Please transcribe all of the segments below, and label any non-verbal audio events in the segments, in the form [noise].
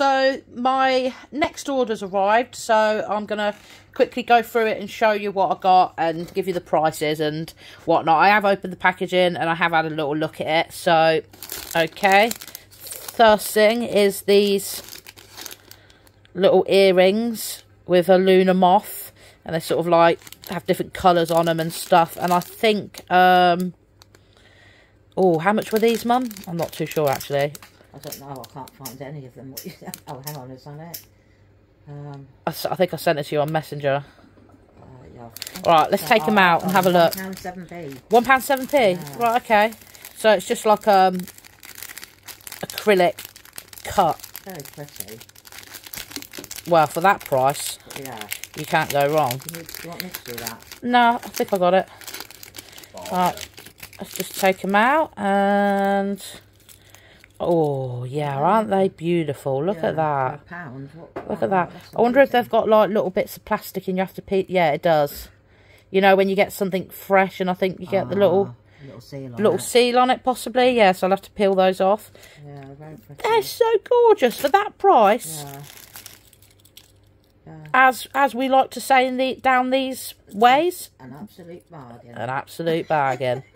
So my next order's arrived, so I'm going to quickly go through it and show you what I got and give you the prices and whatnot. I have opened the packaging and I have had a little look at it, so, okay. First thing is these little earrings with a lunar moth, and they sort of like have different colours on them and stuff, and I think, um, oh, how much were these, Mum? I'm not too sure, actually. I don't know. I can't find any of them. What [laughs] you. Oh, hang on. Is that it? Um, I, s- I think I sent it to you on Messenger. uh, yeah. All right, let's take them out and have a look. Pound seven p. One pound seven p. Yeah. Right, okay. So it's just like um acrylic cut. Very pretty. Well, for that price, Yeah. you can't go wrong. Do you, do you want me to do that? No, I think I got it. Right, let's just take them out and. Oh yeah, aren't they beautiful? Look Yeah, at that. Pound. What, Look at that. I wonder if they've got like little bits of plastic and you have to peel. Yeah, it does. You know when you get something fresh and I think you get the little Ah, little seal on little it. seal on it possibly. Yes, I'll have to peel those off. Yeah. They're so gorgeous for that price. Yeah. Yeah. As as we like to say in the down these ways, An absolute bargain. an absolute bargain. [laughs]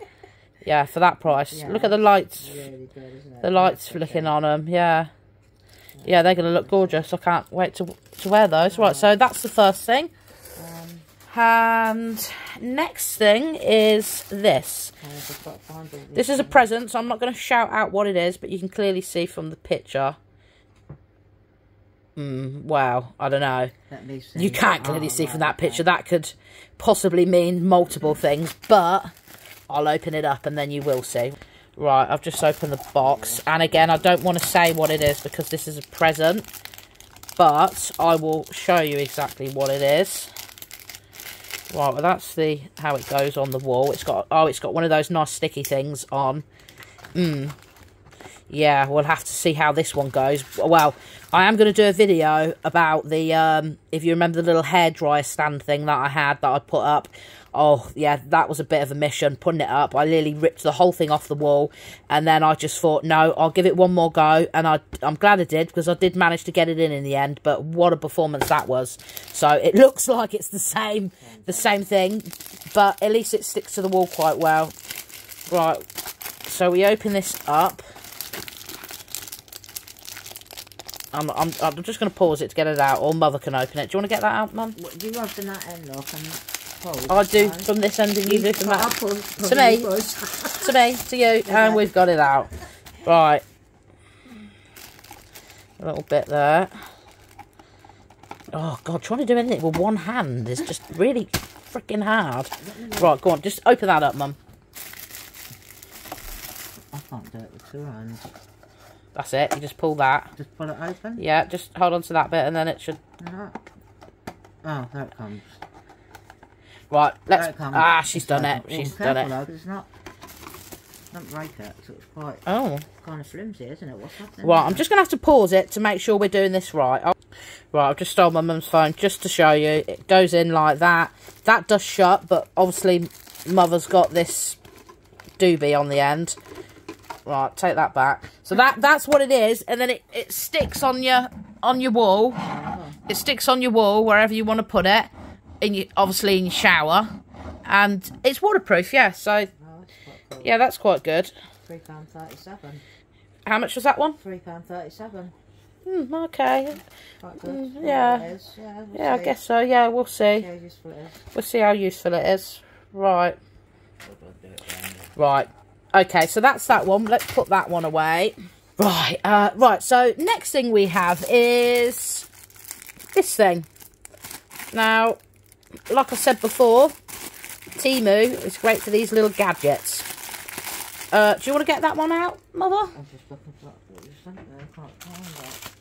yeah, for that price. Yeah. Look at the lights. really good. The lights Very flicking pretty. on them. Yeah. Yeah, they're going to look gorgeous. I can't wait to to wear those. Right, so that's the first thing. Um, And next thing is this. I've just got to find all This is a present, so I'm not going to shout out what it is, but you can clearly see from the picture. Mm, wow, I don't know. Let me see. You can't clearly Oh, see from that picture. okay. That could possibly mean multiple things, but I'll open it up and then you will see. Right, I've just opened the box. And again, I don't want to say what it is because this is a present. But I will show you exactly what it is. Right, well that's the how it goes on the wall. It's got oh, it's got one of those nice sticky things on. Mm. Yeah, we'll have to see how this one goes. Well, I am going to do a video about the, um, if you remember the little hairdryer stand thing that I had that I put up. Oh, yeah, that was a bit of a mission, putting it up. I literally ripped the whole thing off the wall. And then I just thought, no, I'll give it one more go. And I, I'm glad I did, because I did manage to get it in in the end. But what a performance that was. So it [laughs] looks like it's the same, the same thing. But at least it sticks to the wall quite well. Right, so we open this up. I'm, I'm, I'm just going to pause it to get it out, or Mother can open it. Do you want to get that out, Mum? Do you open that end lock and pull? I do from this end and you do from that. To me. [laughs] To me, to you, and we've got it out. Right. A little bit there. Oh, God, trying to do anything with one hand is just really freaking hard. Right, go on, just open that up, Mum. I can't do it with two hands. That's it, you just pull that. Just pull it open. Yeah, just hold on to that bit and then it should... Oh, there it comes. Right, let's... Ah, she's done it. She's done it. Though, it's not. Don't break it. So it's quite Oh. kind of flimsy, isn't it? What's happening? Right, I'm just going to have to pause it to make sure we're doing this right. I'll- Right, I've just stole my mum's phone just to show you. It goes in like that. That does shut, but obviously mother's got this doobie on the end. Right, take that back. So that that's what it is, and then it, it sticks on your on your wall. It sticks on your wall wherever you want to put it. In your obviously in your shower, and it's waterproof. Yeah, so Oh, that's cool. yeah, that's quite good. Three pound thirty-seven. How much was that one? Three pound thirty-seven. Hmm, okay. Quite good. Mm, yeah. Yeah, we'll Yeah, I guess so. Yeah, we'll see. See how useful it is. We'll see how useful it is. Right. We'll go do it then. Right. Okay, so that's that one. Let's put that one away. Right. Uh, right. So next thing we have is this thing. Now, like I said before, Temu is great for these little gadgets. Uh, do you want to get that one out, Mother? I'm just looking for what you sent there. I can't find it.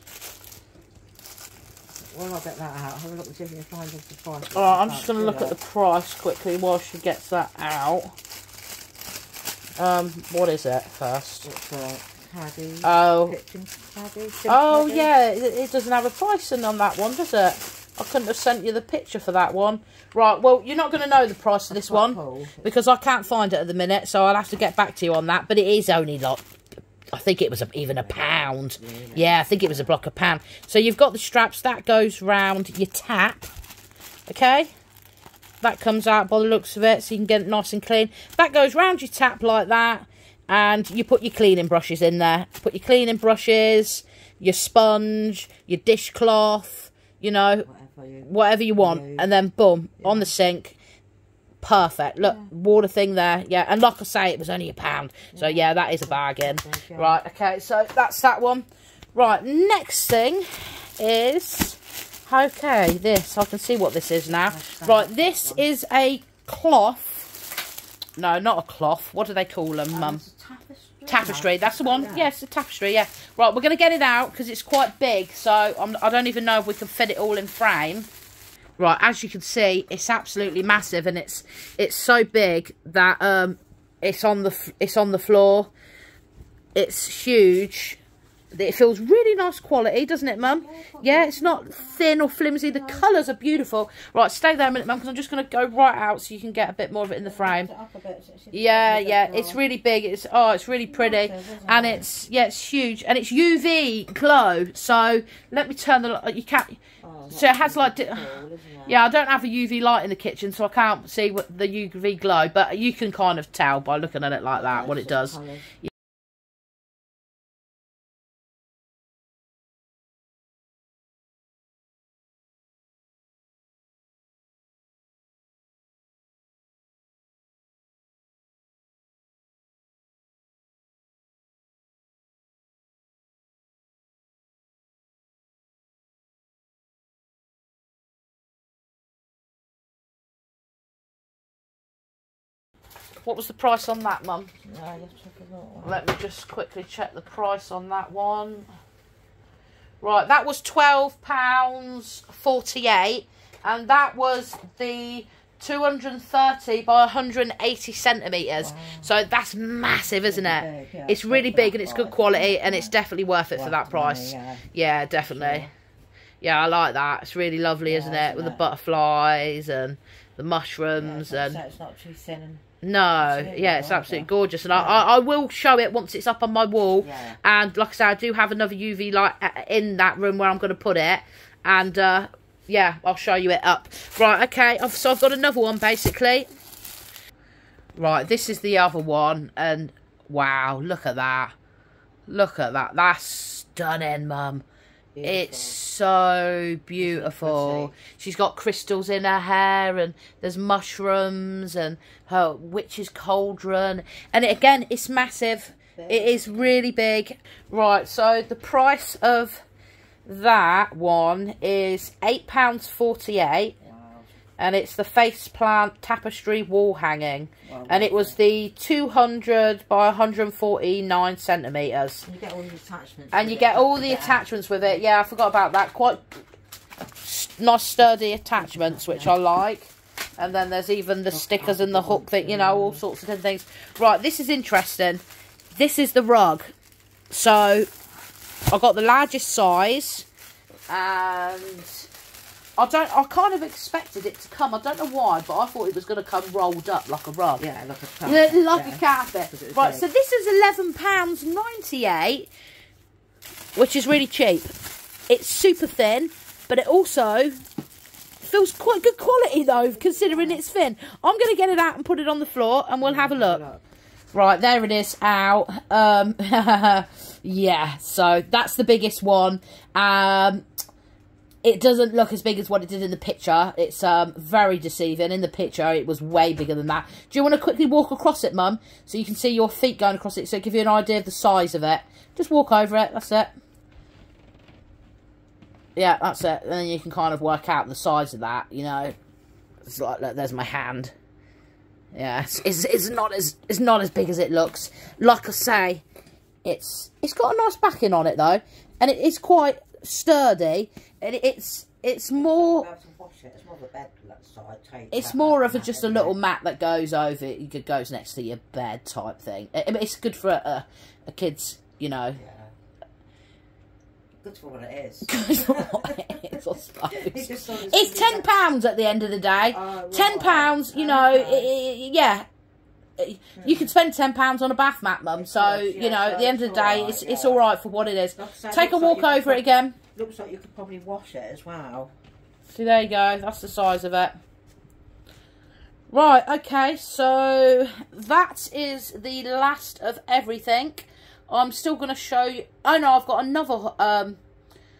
Well, I'll get that out. Have a look and see if you can find the price. Alright, I'm just going to look at the price quickly while she gets that out. Um, what is it first? It's a caddy. Oh, caddy. Oh caddy. yeah, it, it doesn't have a pricing on that one, does it? I couldn't have sent you the picture for that one. Right, well, you're not going to know the price of this one cool. because I can't find it at the minute, so I'll have to get back to you on that. But it is only like I think it was a, even a pound. Yeah, I think it was a block of pound. So you've got the straps that goes round your tap. Okay, that comes out by the looks of it, so you can get it nice and clean. That goes round your tap like that, and you put your cleaning brushes in there. Put your cleaning brushes, your sponge, your dishcloth, you know, Whatever you. whatever you want, Yeah. and then boom on the sink. Perfect. Look, water thing there. Yeah, and like I say, it was only a pound. So yeah, that is a bargain. Right. Okay. So that's that one. Right. Next thing is okay. This I can see what this is now. Right. This is a cloth. No, not a cloth. What do they call them, Mum? Tapestry. That's the one. Yeah. Yes, the tapestry. Yeah. Right, we're gonna get it out because it's quite big. So I'm, I don't even know if we can fit it all in frame. Right, as you can see, it's absolutely massive, and it's it's so big that um, it's on the it's on the floor. It's huge. It feels really nice quality, doesn't it, Mum? Yeah, it's not thin or flimsy. The colours are beautiful. Right, stay there a minute, Mum, because I'm just going to go right out so you can get a bit more of it in the frame. Lift it up a bit so it's- Yeah, yeah, it's really big. It's oh, it's really pretty, and it's yeah, it's huge, and it's UV glow. So let me turn the you can't. Oh, So it has like, di- cool, isn't it? yeah, I don't have a UV light in the kitchen, so I can't see what the UV glow, but you can kind of tell by looking at it like that what it does. What was the price on that, Mum? No, you have to check it out. Let me just quickly check the price on that one. Right, that was twelve pounds forty-eight, and that was the two hundred and thirty by one hundred and eighty centimeters. Wow. So that's massive, isn't it? big, yeah, it's really big and it's good quality, and it's definitely worth it for that money, price. yeah. Yeah, definitely. Sure. Yeah, I like that. It's really lovely, isn't Yeah, it? isn't With the butterflies and the mushrooms so it's not too thin and no, Absolutely yeah, it's gorgeous. absolutely gorgeous, and I, Yeah. I, I will show it once it's up on my wall. Yeah. And like I said, I do have another UV light in that room where I'm going to put it, and uh, yeah, I'll show you it up. Right, okay. I've, so I've got another one basically. Right, this is the other one, and wow, look at that! Look at that! That's stunning, Mum. It's so beautiful. She's got crystals in her hair, and there's mushrooms, and her witch's cauldron. And it, again, it's massive. It is really big. Right, so the price of that one is £8.48, Wow. And it's the face plant tapestry wall hanging. Wow, And it was the 200 by 149 centimetres. And you get all the attachments. And you get all the attachments with it. Yeah, I forgot about that. Quite nice, sturdy attachments, which I like. And then there's even the oh, stickers oh, and the oh, hook that you know, all sorts of different things. Right, this is interesting. This is the rug. So I got the largest size, and I don't. I kind of expected it to come. I don't know why, but I thought it was going to come rolled up like a rug. Yeah, like a Yeah, carpet. like yeah. a carpet. Because it was Right, big. so this is eleven pounds ninety eight, which is really cheap. It's super thin, but it also feels quite good quality though, considering it's thin. I'm gonna get it out and put it on the floor, and we'll have a look. Right, there it is out. Um, [laughs] yeah, so that's the biggest one. Um, it doesn't look as big as what it did in the picture. It's um, very deceiving. In the picture, it was way bigger than that. Do you want to quickly walk across it, Mum? So you can see your feet going across it, so give you an idea of the size of it. Just walk over it, that's it. Yeah, that's it. And then you can kind of work out the size of that, you know. It's like, look, there's my hand. Yeah, it's, it's, it's not as it's not as big as it looks. Like I say, it's it's got a nice backing on it though, and it is quite sturdy. And it, it's it's more About to wash it. It's more of a bed side it's more of a just a little mat that goes over it. Goes next to your bed type thing. I mean, it's good for a, a, kid's, you know. Yeah. Good for what it is. [laughs] good for what it [laughs] is, I suppose. It's just sort of It's something ten pounds at the end of the day. Oh, ten pounds, you know. Okay. i- i- yeah, you can spend ten pounds on a bath mat, mum. So you know, at the end of the day, it's it's all right for what it is. Take a walk over it again. Looks like you could probably wash it as well. See, there you go. That's the size of it. Right, okay, so that is the last of everything. I'm still going to show you... Oh, no, I've got another um,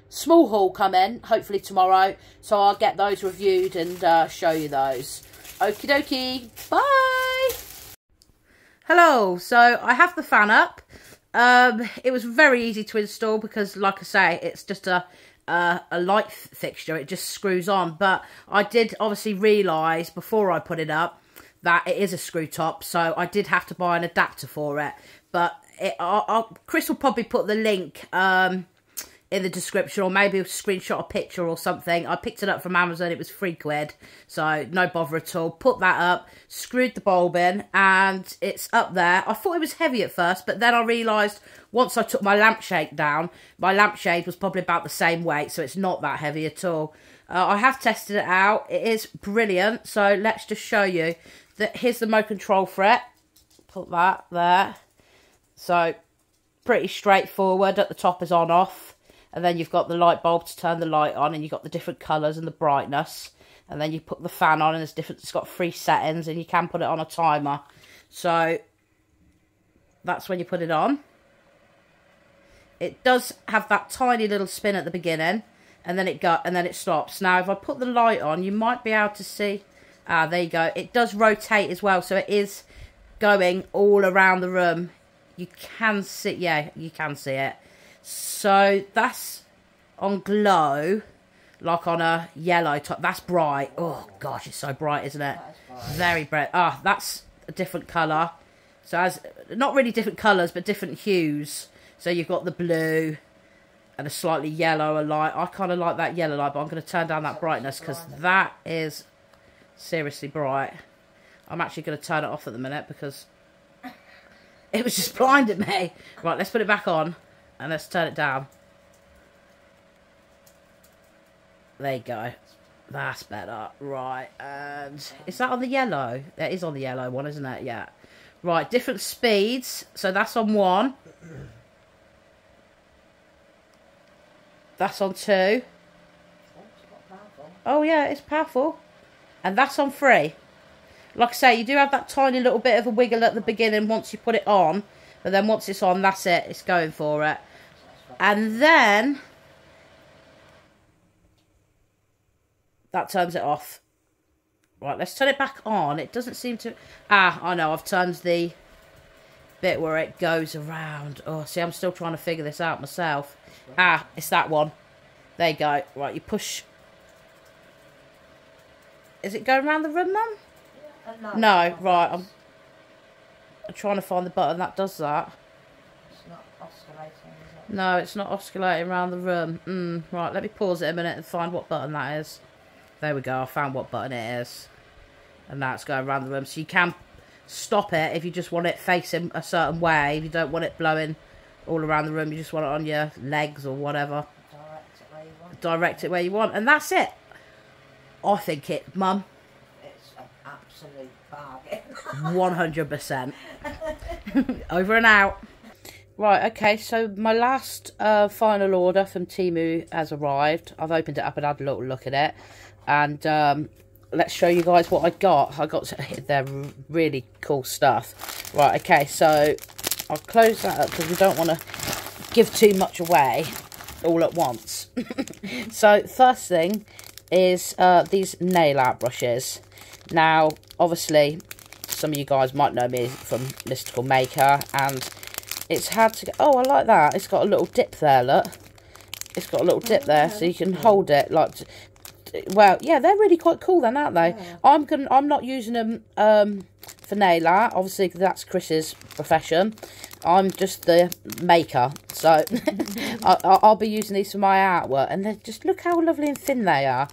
small haul coming, hopefully tomorrow. So I'll get those reviewed and uh, show you those. Okie dokie. Bye. Hello, so I have the fan up. Um, it was very easy to install because, like I say, it's just a a light fixture. It just screws on. But I did obviously realise before I put it up that it is a screw top, so I did have to buy an adapter for it. But it, I'll, I'll, Chris will probably put the link um, in the description, or maybe a screenshot a picture or something. I picked it up from Amazon. It was three quid, so no bother at all. Put that up, screwed the bulb in, and it's up there. I thought it was heavy at first, but then I realised once I took my lampshade down, my lampshade was probably about the same weight, so it's not that heavy at all. Uh, I have tested it out. It is brilliant. So let's just show you that. Here's the remote control for it. Put that there. So pretty straightforward. At the top is on off. And then you've got the light bulb to turn the light on. And you've got the different colours and the brightness. And then you put the fan on and there's different, it's got three settings and you can put it on a timer. So that's when you put it on. It does have that tiny little spin at the beginning and then it go and then it stops. Now if I put the light on you might be able to see ah there you go. It does rotate as well so it is going all around the room. You can see yeah, you can see it. So that's on glow like on a yellow top. That's bright. Oh gosh, it's so bright, isn't it? Very bright. Ah, that's a different colour. So as not really different colours, but different hues. So you've got the blue and a slightly yellower light. I kind of like that yellow light, but I'm going to turn down that brightness because that is seriously bright. I'm actually going to turn it off at the minute because it was just blinding me. Right, let's put it back on and let's turn it down. There you go. That's better. Right, and is that on the yellow? That is on the yellow one, isn't it? Yeah. Right, different speeds. So that's on one. That's on two. Oh yeah, it's powerful. And that's on three. Like I say, you do have that tiny little bit of a wiggle at the beginning once you put it on. But then once it's on, that's it. It's going for it. And then... That turns it off. Right, let's turn it back on. It doesn't seem to... Ah, I know. I've turned the bit where it goes around. Oh, see, I'm still trying to figure this out myself. Ah, it's that one. There you go. Right, you push... Is it going around the room, Mum? No, right. I'm, I'm trying to find the button that does that. It's not oscillating? No, it's not oscillating around the room. Mm, right, let me pause it a minute and find what button that is. There we go, I found what button it is. And now it's going around the room. So you can stop it if you just want it facing a certain way. If you don't want it blowing all around the room, you just want it on your legs or whatever. Direct it where you want. Direct it where you want. And that's it. I think it, Mum. It's an absolute bargain. [laughs] 100%. [laughs] Over and out. Right, okay, so my last uh, final order from Temu has arrived. I've opened it up and had a little look at it. And um, let's show you guys what I got. I got their really cool stuff. Right, okay, so I'll close that up because we don't want to give too much away all at once. [laughs] so first thing is uh, these nail art brushes. Now, obviously, some of you guys might know me from Mystical Maker, and it's had to get... Oh, I like that. It's got a little dip there, look. It's got a little dip there, so you can hold it, like... Well, yeah, they're really quite cool then, aren't they? I'm gonna, I'm not using them um, for nail art, obviously, that's Chris's profession. I'm just the maker, so [laughs] I, I- I'll be using these for my artwork. And they just look how lovely and thin they are.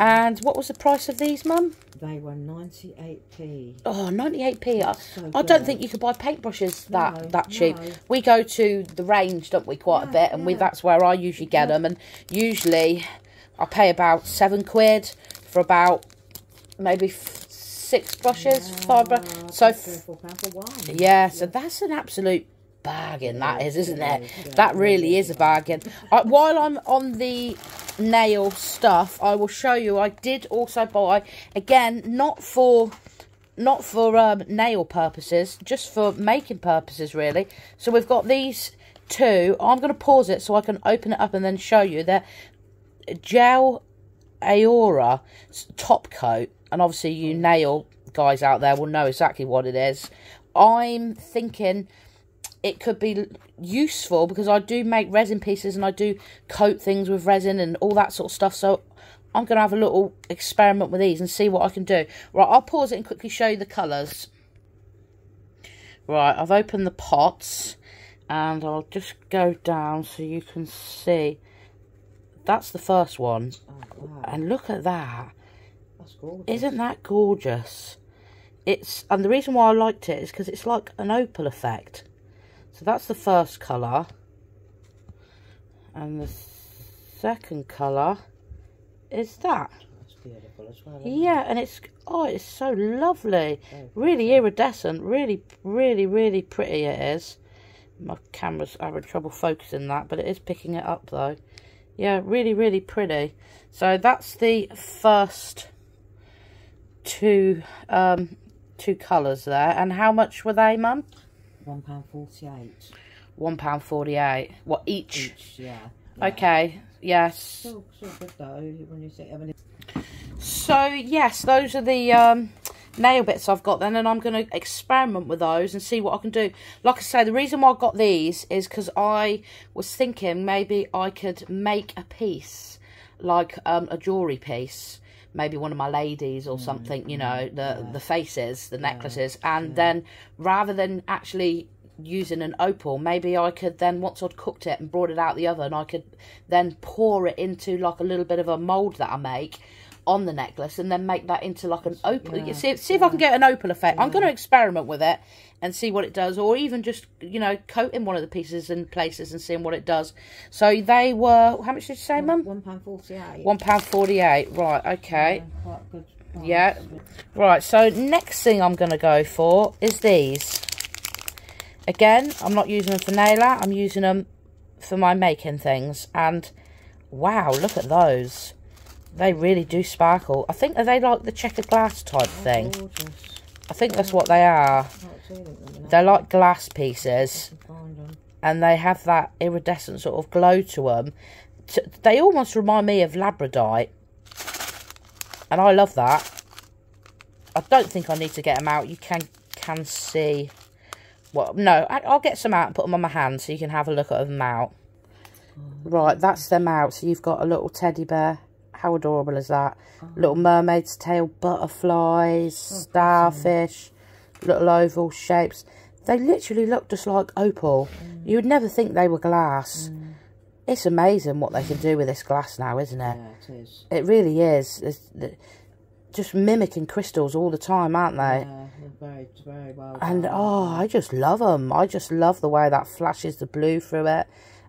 And what was the price of these, Mum? They were 98p. Oh, 98p. I, so I don't think you could buy paintbrushes that No, that cheap. no. We go to the range, don't we, quite a bit, and we that's where I usually get them. And usually, I pay about seven quid for about maybe f- six brushes, Yeah, five brushes. So, three or four pounds for one. yeah, so that's an absolute bargain, that is, isn't it? That really is. a bargain. I, while I'm on the nail stuff, I will show you, I did also buy, again, not for not for um, nail purposes, just for making purposes, really. So we've got these two. I'm going to pause it so I can open it up and then show you. They're Gel Aura top coat. And obviously you nail guys out there will know exactly what it is. I'm thinking it could be useful because I do make resin pieces and I do coat things with resin and all that sort of stuff. So I'm going to have a little experiment with these and see what I can do. Right, I'll pause it and quickly show you the colours. Right, I've opened the pots and I'll just go down so you can see. That's the first one. Oh, wow. And look at that. That's gorgeous. Isn't that gorgeous? It's and the reason why I liked it is because it's like an opal effect. So that's the first colour. And the second colour is that. That's beautiful as well. Yeah, and it's oh, it's so lovely. Very Really iridescent. Really, really, really pretty it is. My camera's having trouble focusing that, but it is picking it up though. Yeah, really, really pretty. So that's the first two um two colours there. And how much were they, Mum? One pound forty-eight One pound forty eight. What each? each. Yeah. yeah. Okay. Yes. Still, still good though. When you say, I mean, So yes, those are the um, nail bits I've got then, and I'm going to experiment with those and see what I can do. Like I say, the reason why I got these is because I was thinking maybe I could make a piece, like um, a jewellery piece, maybe one of my ladies or mm, something, you mm, know, the the faces, the necklaces, and then rather than actually using an opal, maybe I could then once I'd cooked it and brought it out the oven, I could then pour it into like a little bit of a mold that I make on the necklace and then make that into like an opal. Yeah, see, see if I can get an opal effect. I'm going to experiment with it and see what it does, or even just you know coating one of the pieces in places and seeing what it does. So they were how much did you say, Mum? one pound forty-eight. One pound forty-eight. Right. Okay. Yeah, quite good. Yeah. Right, so next thing I'm going to go for is these. Again, I'm not using them for nail art, I'm using them for my making things. And wow, look at those. They really do sparkle. I think are they like the checkered glass type thing. Gorgeous. I think that's what they are. Can't see them at the minute. They're like glass pieces I can find them. and they have that iridescent sort of glow to them. They almost remind me of labradorite, and I love that. I don't think I need to get them out. You can can see. Well, no, I'll get some out and put them on my hand so you can have a look at them out. Oh, right, that's them out. So you've got a little teddy bear. How adorable is that? Oh. Little mermaid's tail, butterflies, oh, starfish, little oval shapes. They literally look just like opal. Mm. You would never think they were glass. Mm. It's amazing what they can do with this glass now, isn't it? Yeah, it is. It really is. It's just mimicking crystals all the time, aren't they? Yeah, very, very well And oh, I just love them. I just love the way that flashes the blue through it.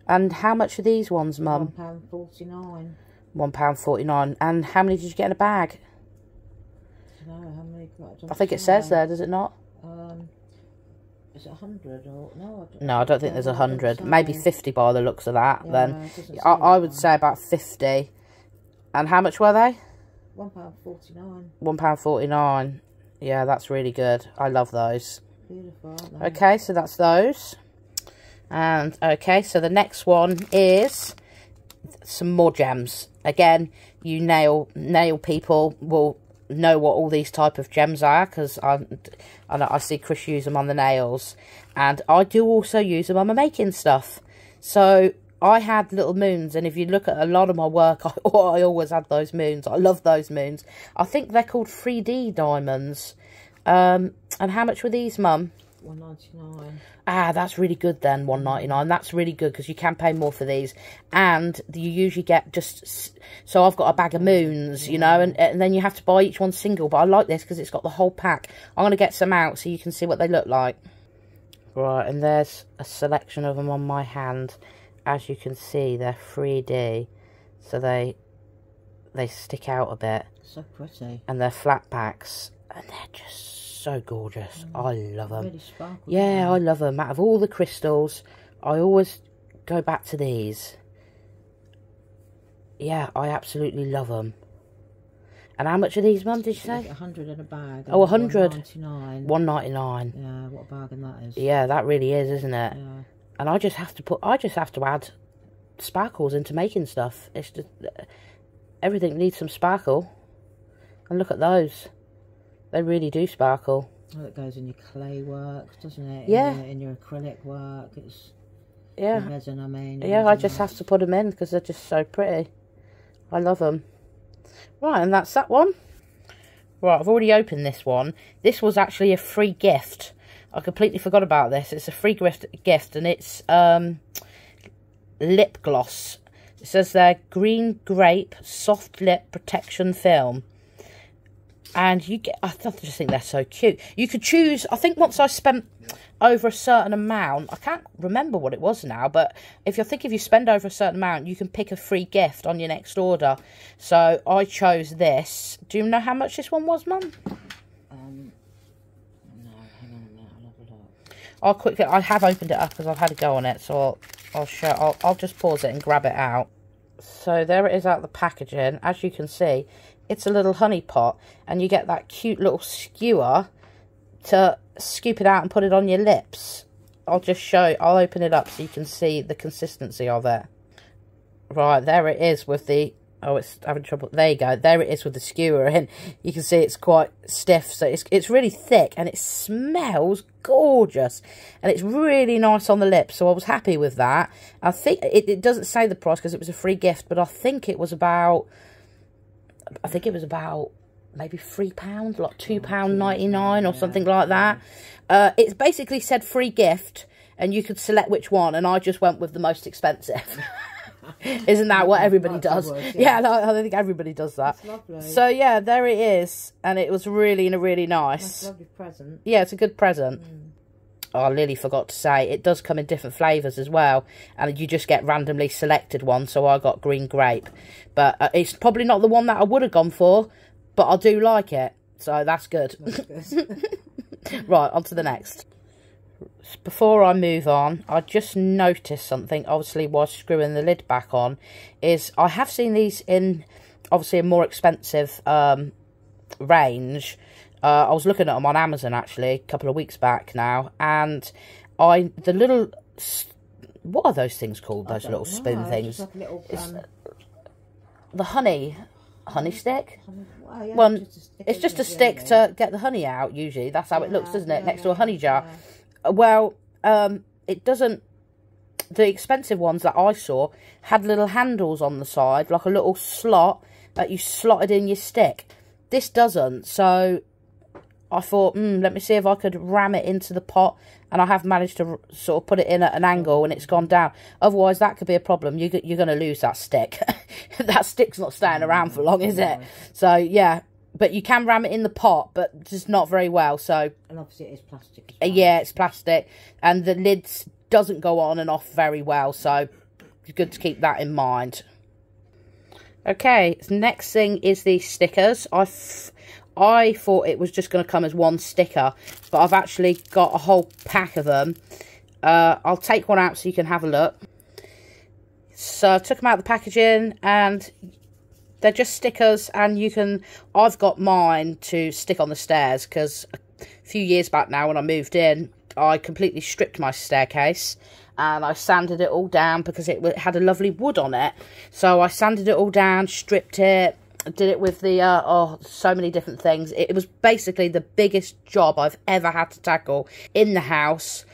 And how much are these ones, One Mum? One pound forty nine. And how many did you get in a bag? How many? got? I think it says there, does it not? Um, is it a hundred or no? I don't, No, I don't think there's a hundred. Maybe fifty by the looks of that. Yeah, then I, I would say about fifty. And how much were they? one pound forty-nine. One pound forty nine. Yeah, that's really good. I love those. Beautiful, aren't they? Okay, so that's those. And okay, so the next one is some more gems. Again, you nail nail people will know what all these type of gems are because I, I I see Chris use them on the nails, and I do also use them on my making stuff. So I had little moons, and if you look at a lot of my work, [laughs] I, I always had those moons. I love those moons. I think they're called 3D diamonds. Um, and how much were these, Mum? One ninety-nine. Ah, that's really good then, one ninety nine. That's really good because you can pay more for these, and you usually get just. So I've got a bag of moons, you know, and and then you have to buy each one single. But I like this because it's got the whole pack. I'm gonna get some out so you can see what they look like. Right, and there's a selection of them on my hand. As you can see, they're 3D, so they they stick out a bit So pretty. and they're flat packs And they're just so gorgeous. Mm. I love them. Really. Yeah, I love them. Out of all the crystals, I always go back to these. Yeah, I absolutely love them. And how much are these, Mum, did you say? A hundred in a bag. Oh, a hundred. Ninety-nine. One ninety nine. Yeah, what a bargain that is. Yeah, that really is, isn't it? Yeah. And I just have to put, I just have to add sparkles into making stuff. It's just uh, everything needs some sparkle. And look at those; they really do sparkle. Well, it goes in your clay work, doesn't it? Yeah. In your, in your acrylic work, it's Yeah, resin. I mean. yeah. I just have to put them in because they're just so pretty. I love them. Right, and that's that one. Right, I've already opened this one. This was actually a free gift. I completely forgot about this. It's a free gift, gift, and it's um, lip gloss. It says there, green grape soft lip protection film. And you get, I just think they're so cute. You could choose, I think once I spent over a certain amount, I can't remember what it was now, but if you think if you spend over a certain amount, you can pick a free gift on your next order. So I chose this. Do you know how much this one was, Mum? Um, no, hang on a minute. I'll have a look. I'll quickly, I have opened it up because I've had a go on it, so I'll, I'll show, I'll, I'll just pause it and grab it out. So there it is out the packaging. As you can see, it's a little honey pot, and you get that cute little skewer to scoop it out and put it on your lips. I'll just show, I'll open it up so you can see the consistency of it. Right, there it is with the, oh, it's having trouble. There you go. There it is with the skewer in. You can see it's quite stiff, so it's, it's really thick and it smells gorgeous. And it's really nice on the lips, so I was happy with that. I think, it, it doesn't say the price because it was a free gift, but I think it was about, I think it was about maybe three pounds, like two pound ninety nine or something like that. Uh, it's basically said free gift, and you could select which one, and I just went with the most expensive. [laughs] Isn't that what everybody That's does? [laughs] yeah, yeah. no, I think everybody does that. That's. So yeah, there it is, and it was really, in a really That's nice. a lovely present. Yeah, it's a good present. Oh, I Lily forgot to say, it does come in different flavours as well. And you just get randomly selected one. So I got green grape. But uh, it's probably not the one that I would have gone for. But I do like it. So that's good. That's good. [laughs] right, on to the next. Before I move on, I just noticed something, obviously, while screwing the lid back on, is I have seen these in, obviously, a more expensive um, range. Uh, I was looking at them on Amazon, actually, a couple of weeks back now, and I, the little, what are those things called, those little know, spoon things? like little, um, The honey, honey stick? well, yeah, Well, just a stick, It's just a stick to get the honey out, usually. That's how it looks, doesn't it? yeah, Next to a honey jar. yeah. Well, um, it doesn't. The expensive ones that I saw had little handles on the side, like a little slot that you slotted in your stick. This doesn't, so I thought, mm, let me see if I could ram it into the pot, and I have managed to sort of put it in at an angle, and it's gone down. Otherwise, that could be a problem. You, g- you're going to lose that stick. [laughs] that stick's not staying around for long, is it? So yeah, but you can ram it in the pot, but just not very well. So And obviously it is plastic. As uh, well. yeah, it's plastic, and the lids doesn't go on and off very well, so it's good to keep that in mind. Okay, next thing is the stickers. I, I thought it was just going to come as one sticker, but I've actually got a whole pack of them. Uh, I'll take one out so you can have a look. So I took them out of the packaging, and they're just stickers, and you can. I've got mine to stick on the stairs because a few years back now, when I moved in, I completely stripped my staircase and I sanded it all down because it had a lovely wood on it. So I sanded it all down, stripped it, did it with the uh, oh, so many different things. It was basically the biggest job I've ever had to tackle in the house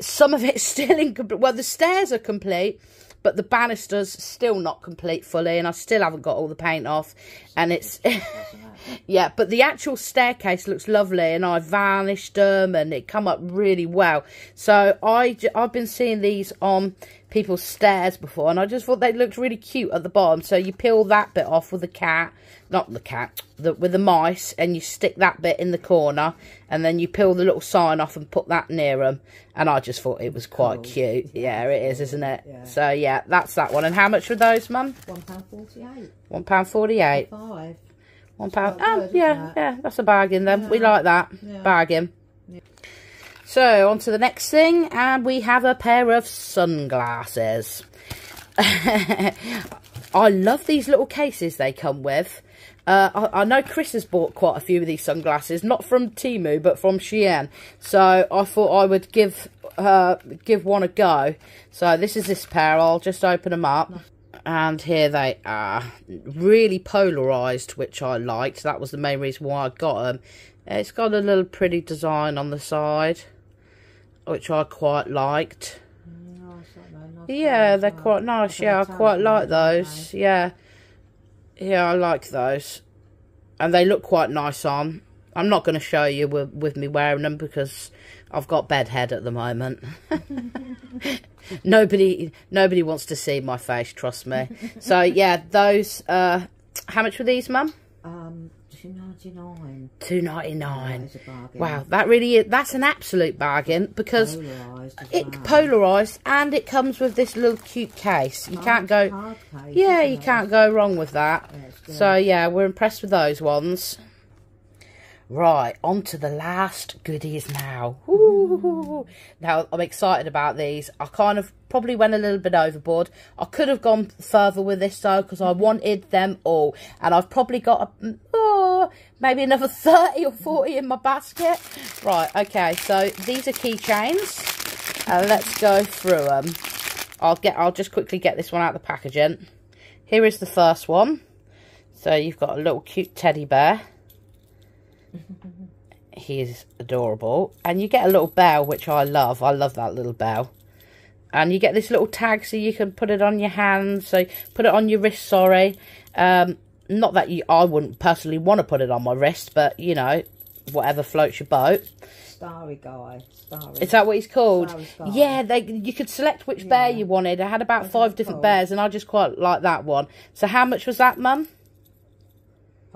some of it's [laughs] still incomplete. Well, the stairs are complete, but the banisters still not complete fully, and I still haven't got all the paint off. And it's [laughs] yeah, but the actual staircase looks lovely, and I varnished them, and it come up really well. So i i've been seeing these on people's stairs before, and I just thought they looked really cute at the bottom. So you peel that bit off with the cat, not the cat, the, with the mice, and you stick that bit in the corner, and then you peel the little sign off and put that near them. And I just thought it was quite Cool. cute. Yeah, it is, isn't it? Yeah. So yeah, that's that one. And how much were those, Mum? One pound forty-eight. One pound forty-eight. Five. One pound. Oh, yeah, yeah, that's a bargain then. We like that. Yeah. Bargain. So, on to the next thing, and we have a pair of sunglasses. [laughs] I love these little cases they come with. Uh, I, I know Chris has bought quite a few of these sunglasses, not from Temu, but from Shein. So I thought I would give uh, give one a go. So this is this pair. I'll just open them up. And here they are. Really polarised, which I liked. That was the main reason why I got them. It's got a little pretty design on the side, which I quite liked. Nice? Nice Yeah, they're quite nice. Yeah, I quite like those. Yeah. Yeah, I like those. And they look quite nice on. I'm not going to show you with, with me wearing them because I've got bad head at the moment. [laughs] nobody nobody wants to see my face, trust me. so, yeah, those... Uh, how much were these, Mum? Um, two ninety nine. Two ninety nine. Wow, that really is, that's an absolute bargain because Polarised as it well. polarised and it comes with this little cute case. You can't go... Hard case, Yeah, you it? can't go wrong with that. So yeah, we're impressed with those ones. Right, on to the last goodies now. Now I'm excited about these. I kind of probably went a little bit overboard. I could have gone further with this though because I wanted them all, and I've probably got a, oh, maybe another [laughs] thirty or forty in my basket. Right, okay. So these are keychains, and let's go through them. I'll get. I'll just quickly get this one out of the packaging. Here is the first one. So you've got a little cute teddy bear. He's adorable. And you get a little bell, which I love. I love that little bell. And you get this little tag so you can put it on your hand. So put it on your wrist, sorry. Um, not that you, I wouldn't personally want to put it on my wrist, but, you know, whatever floats your boat. Starry guy. Starry. Is that what he's called? Starry Yeah, they you could select which bear you wanted. I had about What's five different called? bears, and I just quite like that one. So how much was that, Mum?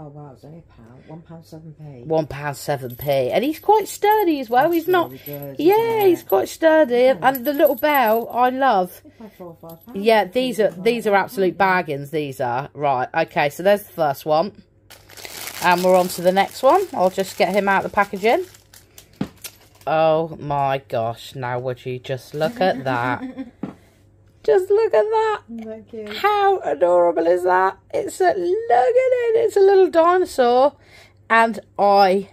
Oh wow, it's only a pound. One pound seven p. One pound seven p, and he's quite sturdy as well. he's not. really good, yeah, he's quite sturdy, and the little bell I love. Four five. Yeah, these are these are absolute bargains. These are right. Okay, so there's the first one, and we're on to the next one. I'll just get him out of the packaging. Oh my gosh! Now would you just look at that? [laughs] just look at that. How adorable is that? It's a look at it. It's a little dinosaur, and I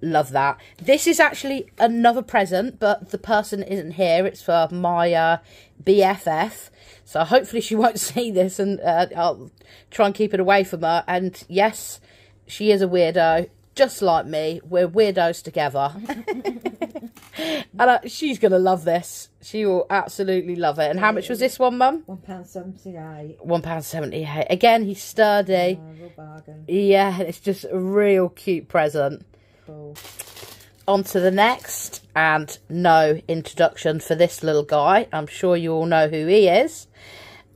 love that. This is actually another present, but the person isn't here. It's for my uh, BFF. So hopefully she [laughs] won't see this, and uh, I'll try and keep it away from her. And yes, she is a weirdo, just like me. We're weirdos together. [laughs] and uh, she's gonna love this. She will absolutely love it. And how much was this one, Mum? One pound seventy eight. One pound seventy eight. Again, he's sturdy. Real bargain. Yeah, it's just a real cute present. Cool. On to the next, and no introduction for this little guy. I'm sure you all know who he is.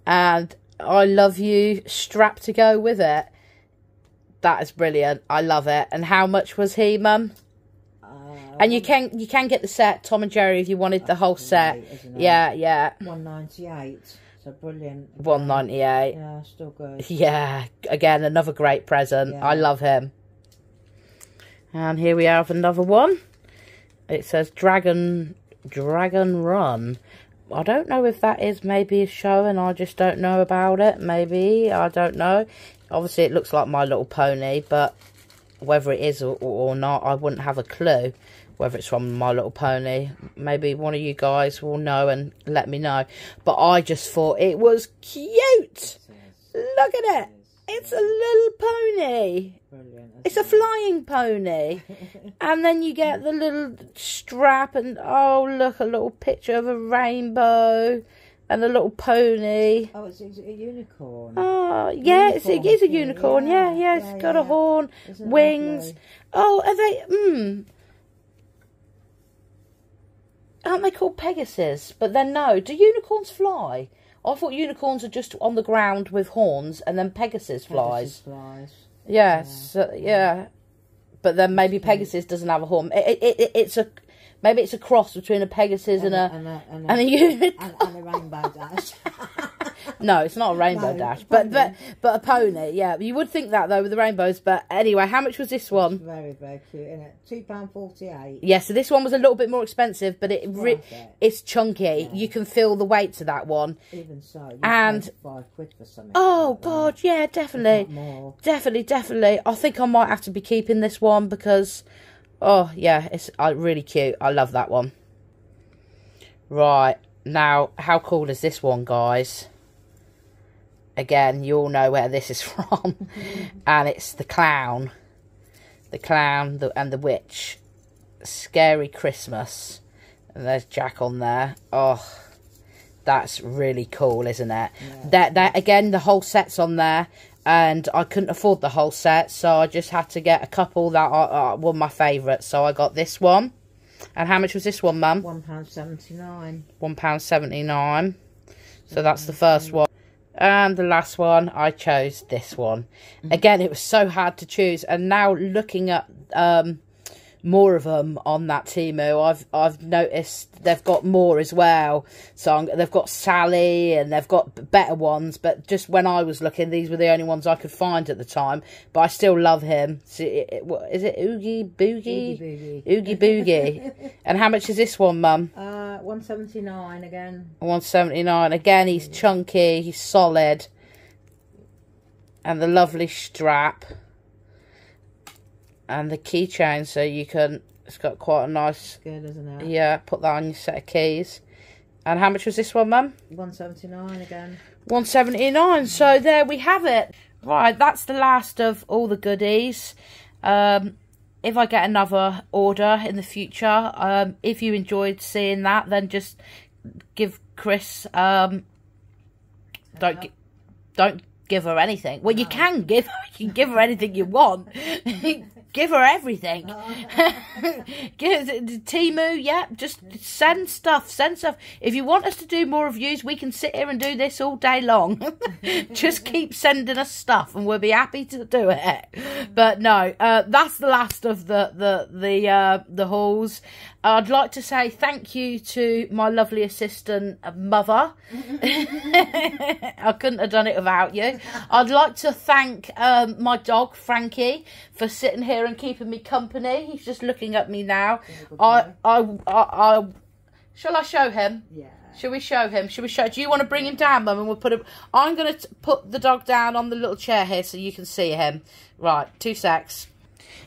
And I love you Strap to go with it. That is brilliant. I love it. And how much was he, Mum? Uh, And you can you can get the set Tom and Jerry if you wanted the whole set. Yeah, yeah. one ninety eight. So brilliant. One ninety eight. Yeah, still good. [laughs] Yeah, again, another great present. Yeah. I love him. And here we have another one. It says Dragon Dragon Run. I don't know if that is maybe a show and I just don't know about it. Maybe, I don't know. Obviously, it looks like My Little Pony, but whether it is or, or not, I wouldn't have a clue whether it's from My Little Pony. Maybe one of you guys will know and let me know. But I just thought it was cute. Look at it. It's a little pony. It's a flying pony. [laughs] and then you get the little strap and oh look a little picture of a rainbow and a little pony. Oh, it's, it's a unicorn. Oh yeah, it's, it is a Unicorn, unicorn. yeah, Yeah, yeah, yeah, it's got a horn, Isn't wings. Oh, are they? Hmm. Aren't they called Pegasus? But then no, do unicorns fly? I thought unicorns are just on the ground with horns, and then Pegasus flies. Pegasus flies. Yes, yeah. yeah. But then maybe Pegasus doesn't have a horn. It, it, it, it's a maybe it's a cross between a Pegasus and, a and a, and and a unicorn. and, and a rainbow dash. [laughs] no, it's not a rainbow No, dash, a but but but a pony. Yeah, you would think that though with the rainbows. But anyway, how much was this one? Very, very cute, isn't it? Two pound forty eight. Yeah, so this one was a little bit more expensive, but it it. it's chunky. You can feel the weight to that one. Even so, And- five quid for something. Oh like that. God, yeah, definitely. Definitely, definitely. I think I might have to be keeping this one because, oh yeah, it's uh, really cute. I love that one. Right now, how cool is this one, guys? Again, you all know where this is [laughs] from, and it's the clown, the clown, the, and the witch. Scary Christmas, and there's Jack on there. Oh, that's really cool, isn't it? That that again, the whole set's on there, and I couldn't afford the whole set, so I just had to get a couple that are, are, were my favourites. So I got this one. And how much was this one, Mum? One pound seventy nine. One pound seventy nine. So that's the first one. And the last one, I chose this one. Again, it was so hard to choose. And now looking at um, more of them on that Temu, I've I've noticed they've got more as well. So I'm, they've got Sally and they've got better ones. But just when I was looking, these were the only ones I could find at the time. But I still love him. So it, it, what, is it Oogie Boogie? Oogie Oogie Boogie. [laughs] and how much is this one, Mum? Uh, one seventy nine again. 179. Again, he's chunky, he's solid. And the lovely strap. And the keychain, so you can. It's got quite a nice. Good, isn't it? Yeah, put that on your set of keys. And how much was this one, Mum? One seventy nine again. 179. So there we have it. Right, that's the last of all the goodies. Um, if I get another order in the future, um, if you enjoyed seeing that, then just give Chris. Um, don't gi- don't give her anything. Well, you can give her. You can give her anything you want. [laughs] give her everything. [laughs] give Temu, yeah. Just send stuff. Send stuff. If you want us to do more reviews, we can sit here and do this all day long. [laughs] just keep sending us stuff, and we'll be happy to do it. But no, uh, that's the last of the the the uh, the hauls. I'd like to say thank you to my lovely assistant, uh, mother. [laughs] I couldn't have done it without you. I'd like to thank um, my dog Frankie for sitting here and keeping me company. He's just looking at me now. I, I, I, I, shall I show him? Yeah. Shall we show him? Shall we show? Do you want to bring him down, Mum? And we'll put him. I'm going to put the dog down on the little chair here so you can see him. Right, two secs.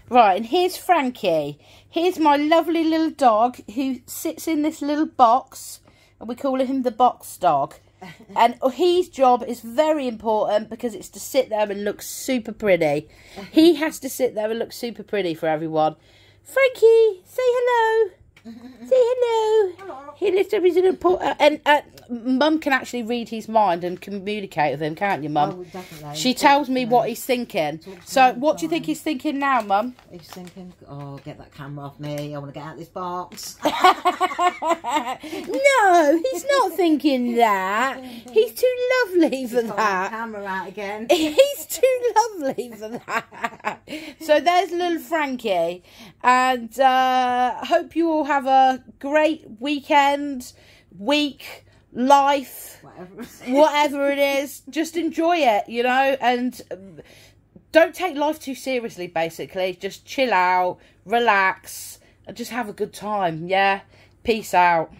Right, and here's Frankie. Here's my lovely little dog who sits in this little box, and we call him the box dog. [laughs] and his job is very important because it's to sit there and look super pretty. [laughs] He has to sit there and look super pretty for everyone. Frankie, say hello. [laughs] Say hello. He lifts up his little paw, uh, and uh, Mum can actually read his mind and communicate with him, can't you, Mum? Oh. She tells me what he's thinking. So, what do you think he's thinking now, Mum? He's thinking, oh, get that camera off me. I want to get out of this box. [laughs] no, he's not thinking that. He's too lovely for that that. camera out again. [laughs] He's too lovely for that. So there's little Frankie, and uh, hope you all have a great weekend, week, life, Whatever. whatever it is. Just enjoy it, you know, and um, don't take life too seriously. Basically, just chill out, relax, and just have a good time. Yeah, peace out.